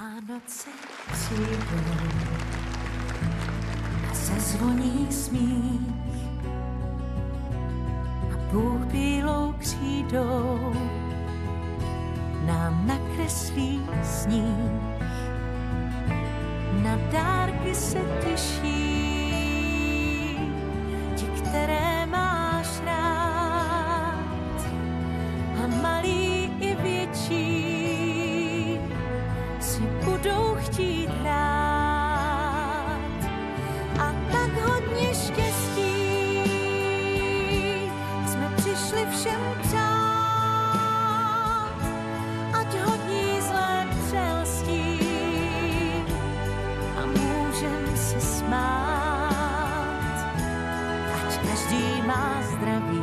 Vánoce přijdou a zazvoní smích a Bůh bílou křídou nám nakreslí sníh. Na dárky se těší, ti, které máš rád. A malý i větší chtít hrát. A tak hodně štěstí jsme přišli všem přát, ať hodní zlé přelstí a můžem se smát, ať každý má zdraví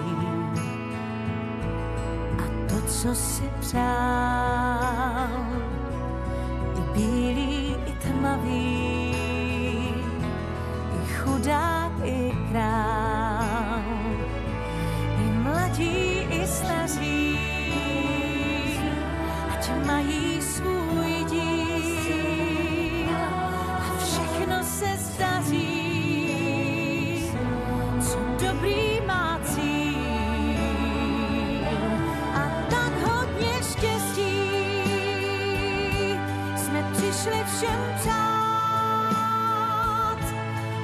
a to, co si přál, i tmavý, i chudák, i král, i mladí, i staří, ať mají svůj přišli všem přát,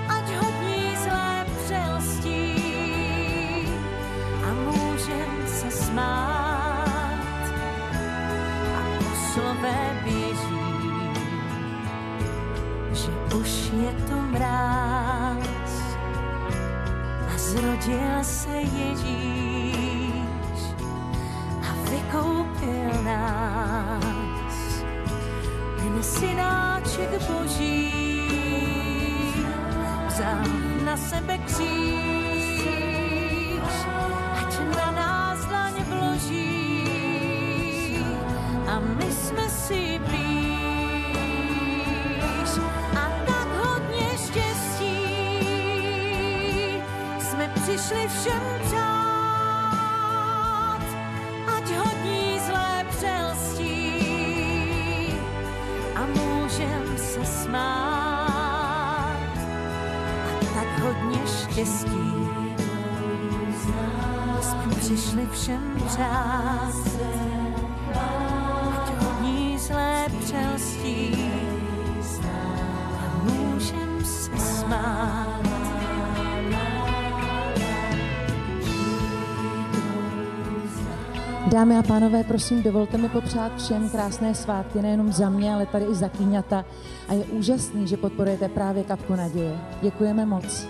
ať hodní zlé přelstí. A můžem se smát a poslové běží, že už je to mráz. A zrodil se Ježíš synáček boží vzal na sebe kříž, ať na nás dlaň vloží a my jsme si blíž. A tak hodně štěstí jsme přišli všem smát. A tak hodně štěstí přišli všem přát, Dámy a pánové, prosím, dovolte mi popřát všem krásné svátky, nejenom za mě, ale tady i za kýňata. A je úžasný, že podporujete právě Kapku naděje. Děkujeme moc.